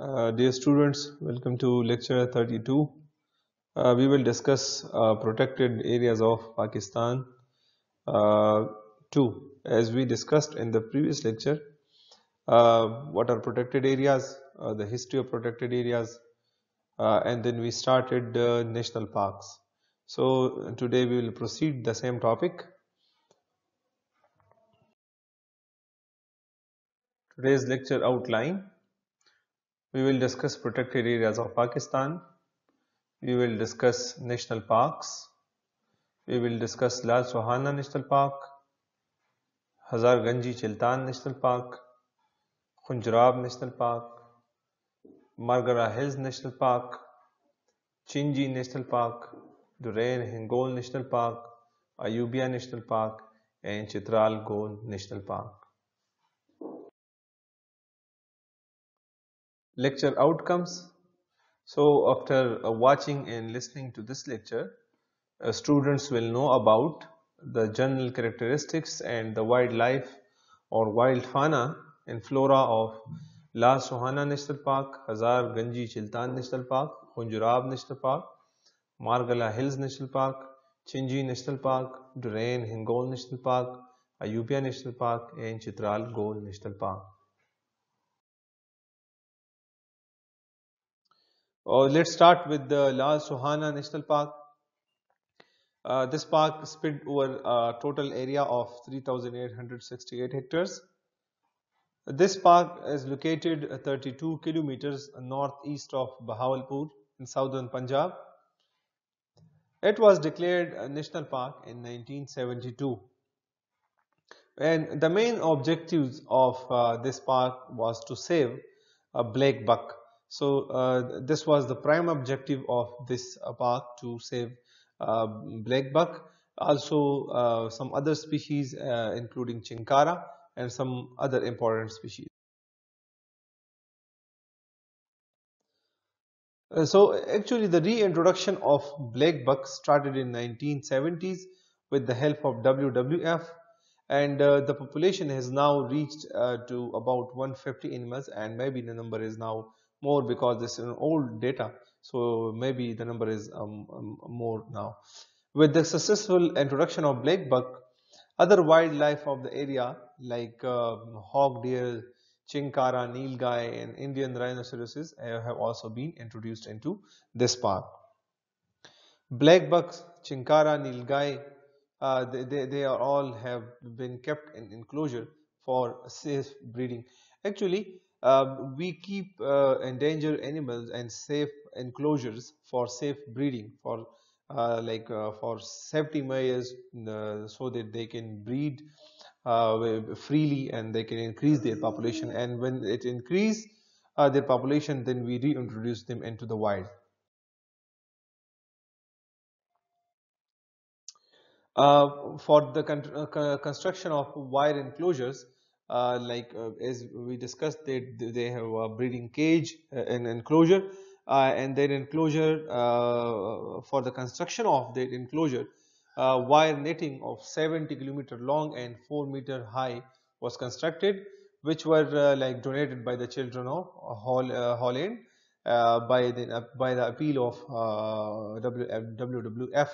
Uh, dear students, welcome to lecture 32. Uh, we will discuss uh, protected areas of Pakistan uh, 2. As we discussed in the previous lecture, uh, what are protected areas, uh, the history of protected areas, and then we started national parks. So today we will proceed the same topic. Today's lecture outline we will discuss protected areas of Pakistan. We will discuss national parks. We will discuss Lal Sohana National Park, Hazar Ganji Chiltan National Park, Khunjrab National Park, Margara Hills National Park, Chinji National Park, Durain Hingol National Park, Ayubia National Park, and Chitral Gol National Park. Lecture outcomes so after uh, watching and listening to this lecture uh, students will know about the general characteristics and the wildlife or wild fauna and flora of La Suhanra National Park, Hazarganji Chiltan National Park, Khunjerab National Park, Margalla Hills National Park, Chinji National Park, Durain Hingol National Park, Ayubia National Park and Chitral Gol National Park. Uh, let's start with the Lal Suhanra National Park. Uh, this park spread over a total area of 3,868 hectares. This park is located 32 kilometers northeast of Bahawalpur in southern Punjab. It was declared a national park in 1972. And the main objectives of uh, this park was to save a black buck so uh, this was the prime objective of this uh, park to save uh, black buck, also uh, some other species uh, including chinkara and some other important species. Uh, so actually the reintroduction of black buck started in 1970s with the help of WWF and the population has now reached to about 150 animals and maybe the number is now more because this is an old data. So maybe the number is um, um, more now. With the successful introduction of black buck other wildlife of the area like uh, hog deer chinkara nilgai and indian rhinoceroses have also been introduced into this park. Black bucks chinkara nilgai uh, they, they, they are all have been kept in enclosure for safe breeding. Actually um, we keep uh, endangered animals and safe enclosures for safe breeding for uh, like uh, for safety measures uh, so that they can breed uh, freely and they can increase their population and when it increase uh, their population then we reintroduce them into the wild. for the con construction of wire enclosures uh, like uh, as we discussed they, they have a breeding cage uh, and enclosure uh, and their enclosure uh, for the construction of that enclosure wire netting of 70 kilometer long and 4 meter high was constructed which were like donated by the children of Holland by the by the appeal of WWF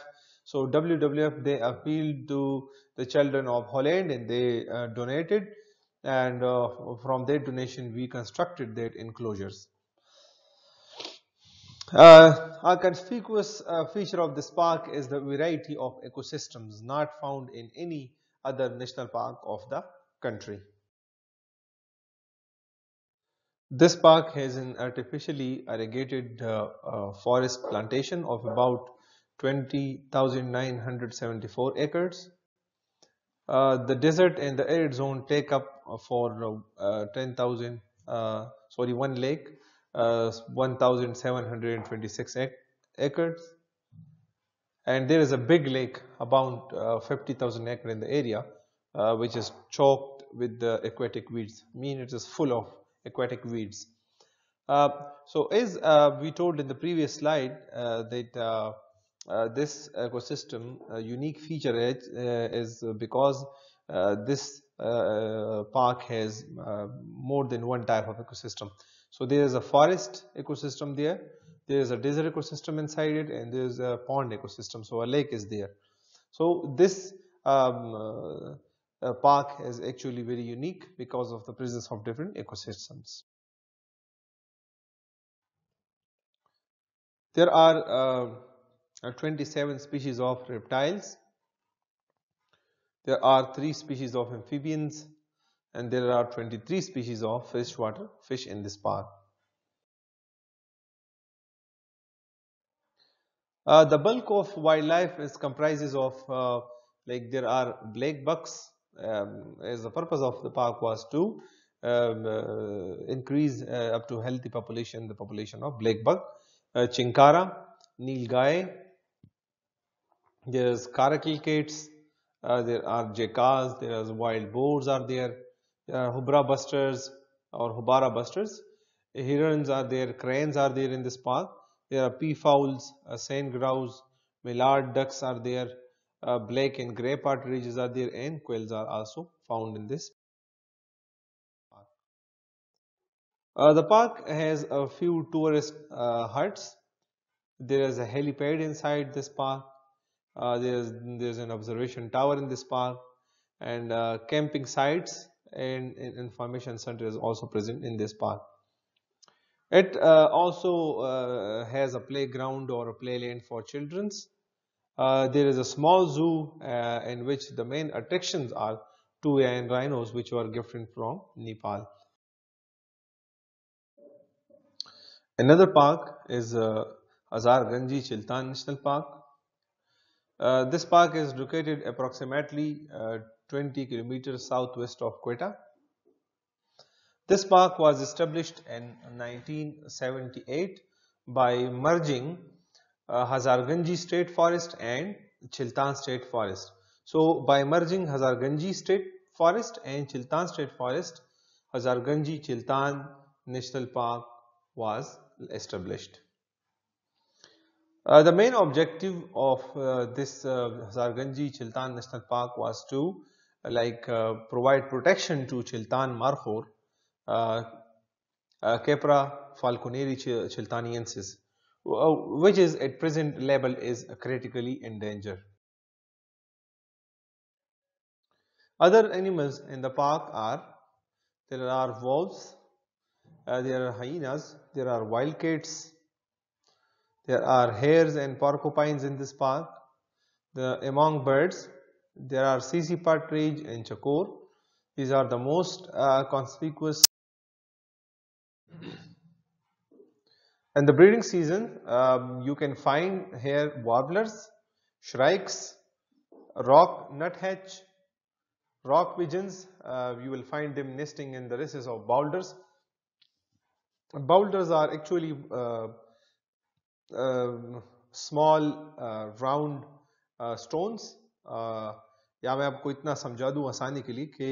so WWF they appealed to the children of Holland and they donated and uh, from their donation we constructed their enclosures. Uh, a conspicuous uh, feature of this park is the variety of ecosystems not found in any other national park of the country. This park has an artificially irrigated uh, uh, forest plantation of about 20,974 acres uh, the desert and the arid zone take up for uh, 10,000 sorry one lake 1726 acres. And there is a big lake about 50,000 acre in the area which is choked with the aquatic weeds. Mean it is full of aquatic weeds. Uh, so as uh, we told in the previous slide uh, that uh, this ecosystem unique feature is because this uh, park has uh, more than one type of ecosystem. So there is a forest ecosystem there, there is a desert ecosystem inside it and there is a pond ecosystem. So a lake is there. So this um, uh, park is actually very unique because of the presence of different ecosystems. There are uh, 27 species of reptiles. There are 3 species of amphibians and there are 23 species of freshwater fish in this park. Uh, the bulk of wildlife is comprises of uh, like there are black bucks um, as the purpose of the park was to um, uh, increase uh, up to healthy population the population of black buck, uh, chinkara, nilgai, there is caracal uh, there are jackals, there are wild boars are there, are hubra bustards or hubara bustards, herons are there, cranes are there in this park, there are peafowls, uh, sand grouse, mallard ducks are there, uh, black and grey partridges are there and quails are also found in this park. Uh, the park has a few tourist uh, huts. There is a helipad inside this park. Uh, there is there's an observation tower in this park and uh, camping sites and, and information center is also present in this park. It uh, also has a playground or a playland for children's uh, there is a small zoo uh, in which the main attractions are two and rhinos which were gifted from Nepal. Another park is uh, Hazarganji Chiltan National Park. Uh, this park is located approximately uh, 20 kilometers southwest of Quetta. This park was established in 1978 by merging uh, Hazarganji State Forest and Chiltan State Forest. So by merging Hazarganji State Forest and Chiltan State Forest, Hazarganji Chiltan National Park was established. Uh, the main objective of uh, this uh, Chiltan National Park was to uh, like uh, provide protection to Chiltan markhor, uh, Capra falconeri chiltaniensis which is at present level is critically endangered. Other animals in the park are there are wolves, there are hyenas, there are wildcats, there are hares and porcupines in this park. The, among birds, there are Sisi partridge and chakor. These are the most uh, conspicuous In the breeding season, um, you can find here warblers, shrikes, rock nuthatch, rock pigeons. Uh, you will find them nesting in the recesses of boulders. Boulders are actually uh, round stones uh, uh. Uh, या मैं आपको इतना समझा दूँ आसानी के लिए कि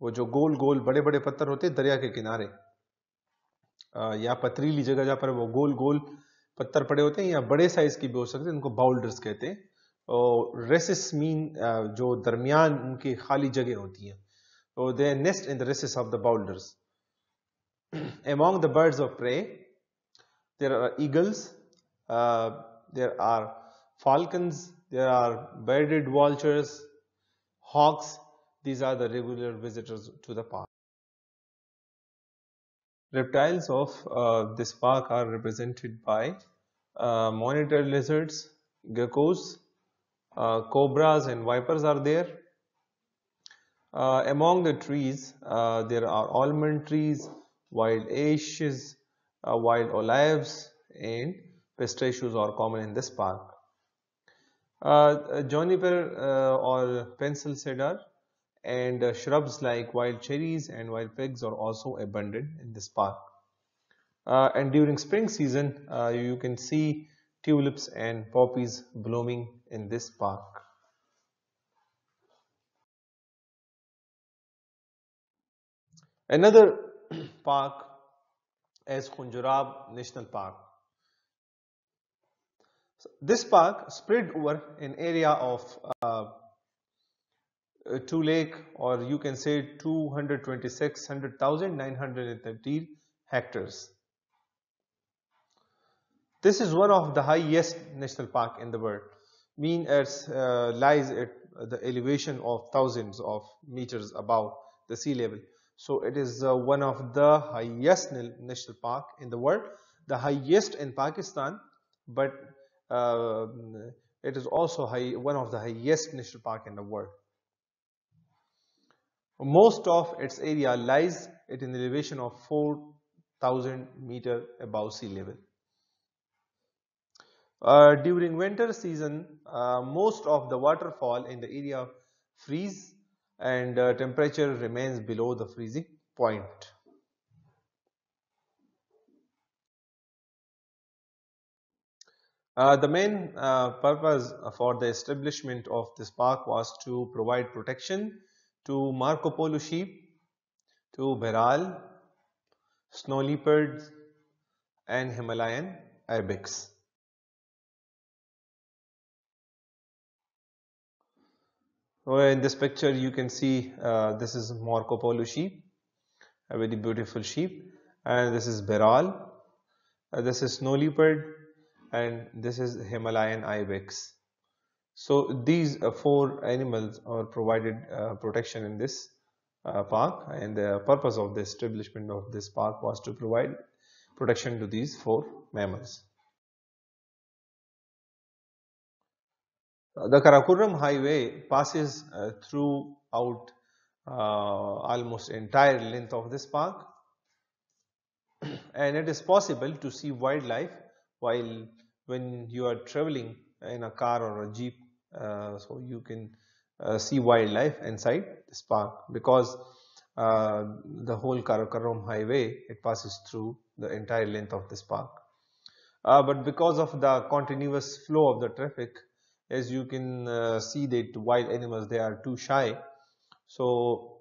वो जो गोल गोल बड़े बड़े पत्थर होते हैं दरिया के किनारे या पथरीली जगह जहाँ पर वो गोल गोल पत्थर पड़े होते हैं या बड़े साइज़ की भी हो सकते हैं उनको बाउल्डर्स कहते हैं और रेसिस मीन जो दरमियान उनकी खाली जगह होती हैं तो they nest in the recesses of the boulders among the birds of prey there are eagles uh, there are falcons there are bearded vultures hawks these are the regular visitors to the park Reptiles of uh, this park are represented by uh, monitor lizards, geckos, uh, cobras and vipers are there. Uh, among the trees, uh, there are almond trees, wild ashes, wild olives and pistachios are common in this park. juniper or pencil cedar and uh, shrubs like wild cherries and wild figs are also abundant in this park. Uh, and during spring season, uh, you can see tulips and poppies blooming in this park. Another park is Khunjerab National Park. So this park spread over an area of uh, two lake or you can say 226,913 hectares. This is one of the highest national park in the world. Mean it uh, lies at the elevation of thousands of meters above the sea level. So it is uh, one of the highest national park in the world, the highest in Pakistan, but uh, it is also high, one of the highest national park in the world. Most of its area lies at an elevation of 4000 meter above sea level. Uh, during winter season, uh, most of the waterfall in the area freeze and uh, temperature remains below the freezing point. Uh, the main uh, purpose for the establishment of this park was to provide protection to Marco Polo sheep, to Bharal, snow leopards and Himalayan ibex. So in this picture you can see uh, this is Marco Polo sheep, a very beautiful sheep and this is Bharal, uh, this is snow leopard and this is Himalayan ibex. So these uh, four animals are provided uh, protection in this uh, park and the purpose of the establishment of this park was to provide protection to these four mammals. The Karakoram highway passes uh, throughout uh, almost entire length of this park and it is possible to see wildlife while when you are traveling in a car or a jeep uh, so you can uh, see wildlife inside this park because uh, the whole Karakoram highway it passes through the entire length of this park. Uh, but because of the continuous flow of the traffic as you can uh, see that wild animals they are too shy. So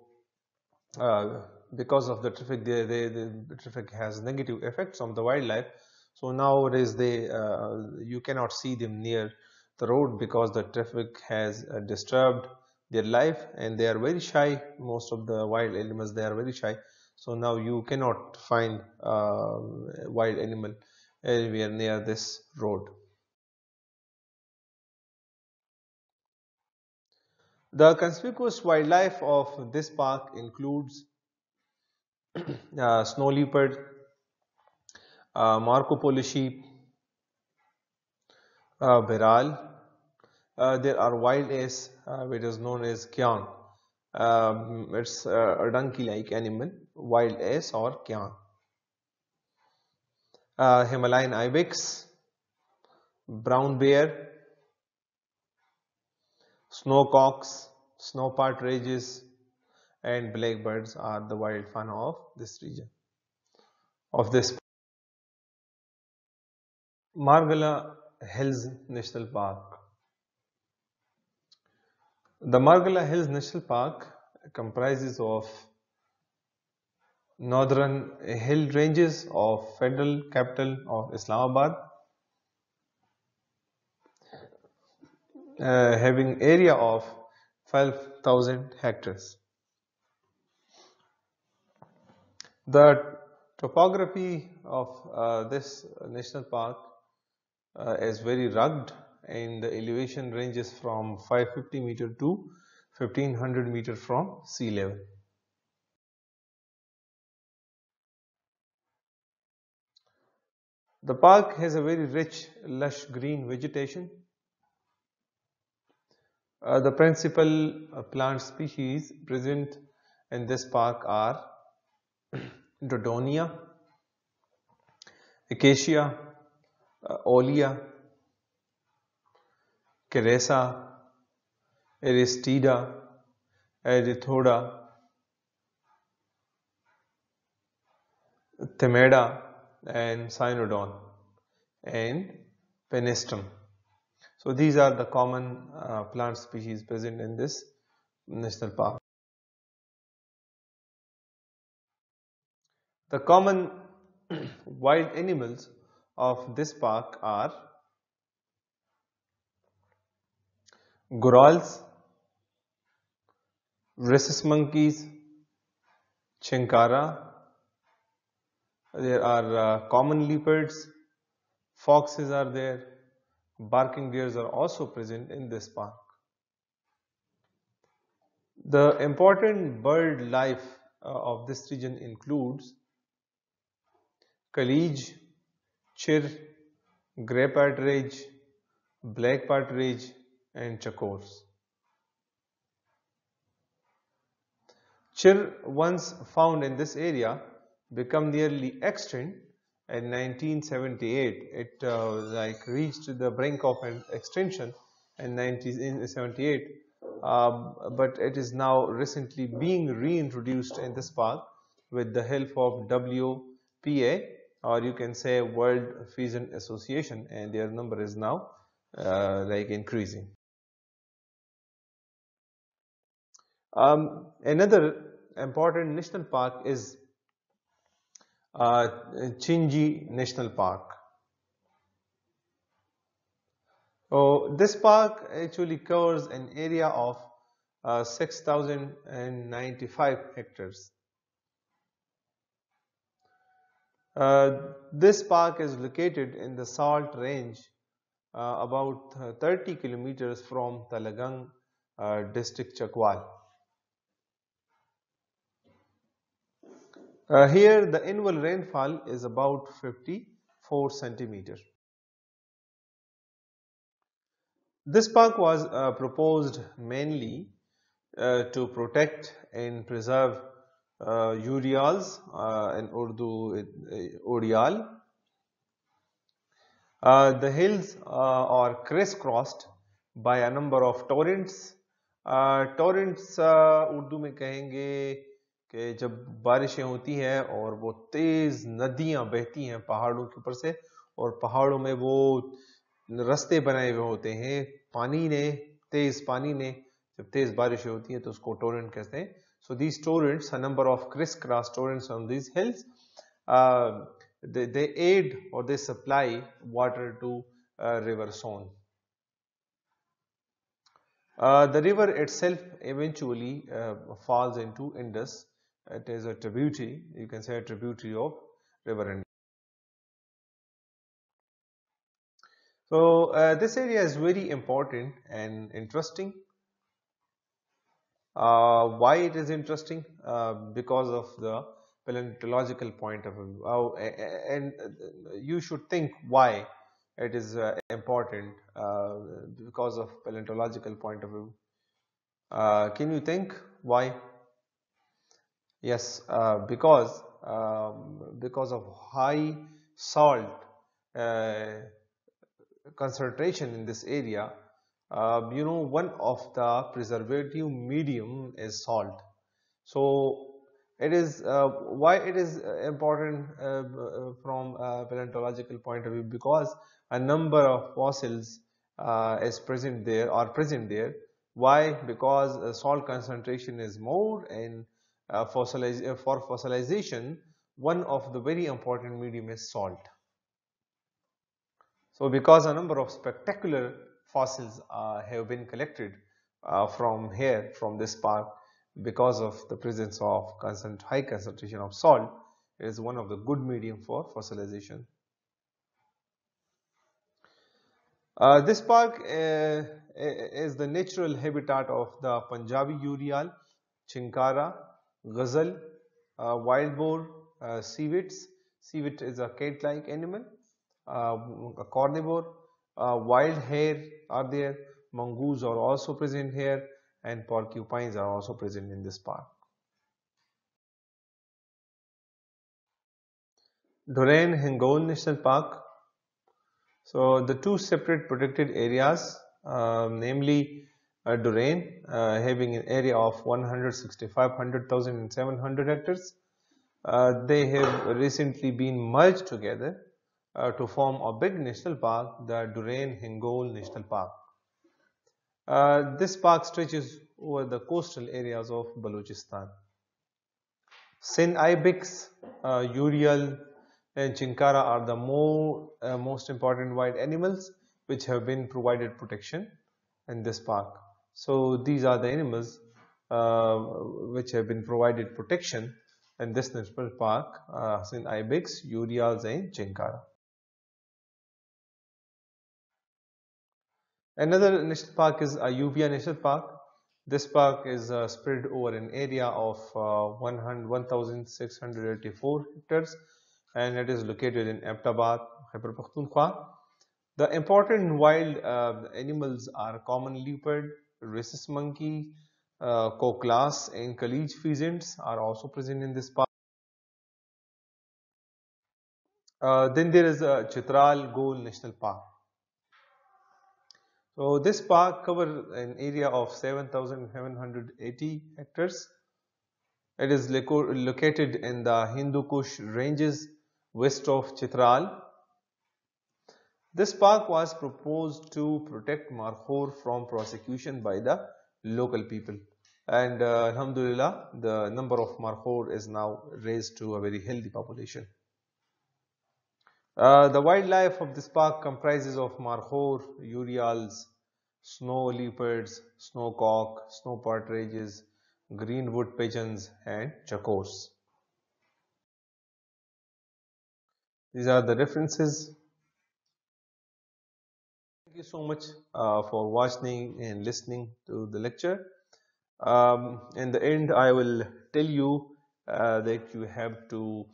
uh, because of the traffic they, they, the traffic has negative effects on the wildlife so nowadays they uh, you cannot see them near the road because the traffic has uh, disturbed their life and they are very shy. Most of the wild animals they are very shy. So now you cannot find uh, wild animal anywhere near this road. The conspicuous wildlife of this park includes uh, snow leopard, uh, Marco Polo sheep, uh. Uh, there are wild ass which is known as kiang. Um, it's a donkey-like animal, wild ass or kiang. Himalayan ibex, brown bear, Snowcocks, snow partridges and blackbirds are the wild fauna of this region of this Margalla Hills National Park. The Margalla Hills National Park comprises of northern hill ranges of federal capital of Islamabad uh, having area of 12,000 hectares. The topography of uh, this national park uh, is very rugged and the elevation ranges from 550 meter to 1500 meter from sea level. The park has a very rich lush green vegetation uh, the principal uh, plant species present in this park are Dodonaea, Acacia, uh, Olea, Carissa, Aristida, Erythoda, Themeda and Cynodon and Pennisetum. So these are the common uh, plant species present in this national park. The common wild animals of this park are gorals, rhesus monkeys, chinkara, there are uh, common leopards, foxes are there, barking deers are also present in this park. The important bird life uh, of this region includes Kalij, Chir, Grey Partridge, Black Partridge and Chakors. Chir once found in this area become nearly extinct in 1978 it uh, like reached the brink of an extinction in 1978 um, but it is now recently being reintroduced in this park with the help of WPA or you can say World Pheasant Association and their number is now uh, like increasing. Um, another important national park is uh, Chinji National Park. So this park actually covers an area of uh, 6095 hectares. Uh, this park is located in the Salt Range uh, about 30 kilometers from Talagang uh, district Chakwal. Uh, here the annual rainfall is about 54 centimeter. This park was uh, proposed mainly to protect and preserve urials uh, in Urdu uh, urial. Uh, the hills are crisscrossed by a number of torrents. torrents Urdu में कहेंगे कि जब बारिशें होती हैं और वो तेज़ नदियाँ बहती हैं पहाड़ों के ऊपर से और पहाड़ों में वो रस्ते बनाए हुए होते हैं पानी ने तेज़ पानी ने जब तेज़ बारिशें होती हैं तो उसको टोरेंट कहते हैं So these torrents, a number of crisscross torrents on these hills, uh, they, they, aid or they supply water to uh, River Soan. Uh, the river itself eventually uh, falls into Indus. It is a tributary, you can say a tributary of River Indus. So uh, this area is very important and interesting uh, why it is interesting? Uh, because of the paleontological point of view. Oh, and you should think why it is uh, important uh, because of paleontological point of view. Uh, can you think why? Yes, uh, because um, because of high salt uh, concentration in this area, uh, you know one of the preservative medium is salt. So it is uh, why it is important uh, from a paleontological point of view because a number of fossils uh, is present there or present there. Why? Because salt concentration is more and uh, uh, for fossilization one of the very important medium is salt. So because a number of spectacular fossils uh, have been collected uh, from here from this park because of the presence of concent high concentration of salt it is one of the good medium for fossilization. Uh, this park uh, is the natural habitat of the Punjabi urial, chinkara, ghazal, uh, wild boar, uh, civets. Civet is a cat-like animal, uh, a carnivore. Wild hare are there, mongoose are also present here and porcupines are also present in this park. Durrani Hingol National Park. So the two separate protected areas, uh, namely uh, uh, having an area of 165, 100,000 and 700 hectares. Uh, they have recently been merged together uh, to form a big national park, the Durrani Hingol National Park. Uh, this park stretches over the coastal areas of Balochistan. Sindh ibex, uh, urial and chinkara are the more, most important wild animals which have been provided protection in this park. So these are the animals uh, which have been provided protection in this national park uh, in ibex, urials and chinkara. Another national park is Ayubia National Park. This park is uh, spread over an area of uh, 1,684 hectares and it is located in Abbottabad, Khyber Pakhtunkhwa. The important wild uh, animals are common leopard, rhesus monkey, uh, Koklass and Kalij pheasants are also present in this park. Uh, then there is uh, Chitral Gol National Park. So this park covers an area of 7,780 hectares. It is located in the Hindu Kush ranges west of Chitral. This park was proposed to protect Markhor from prosecution by the local people and uh, Alhamdulillah the number of Markhor is now raised to a very healthy population. Uh, the wildlife of this park comprises of Markhor, urials, snow leopards, snow cock, snow partridges, green wood pigeons and chacos. These are the references. Thank you so much uh, for watching and listening to the lecture. Um, in the end, I will tell you uh, that you have to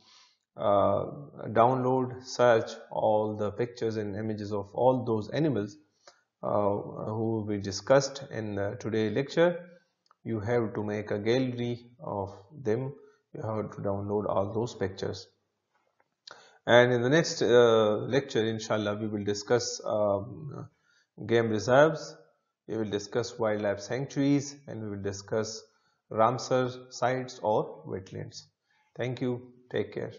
download, search all the pictures and images of all those animals uh, who we discussed in uh, today's lecture. You have to make a gallery of them. You have to download all those pictures. And in the next uh, lecture, inshallah, we will discuss um, game reserves we will discuss wildlife sanctuaries and we will discuss Ramsar sites or wetlands. Thank you. Take care.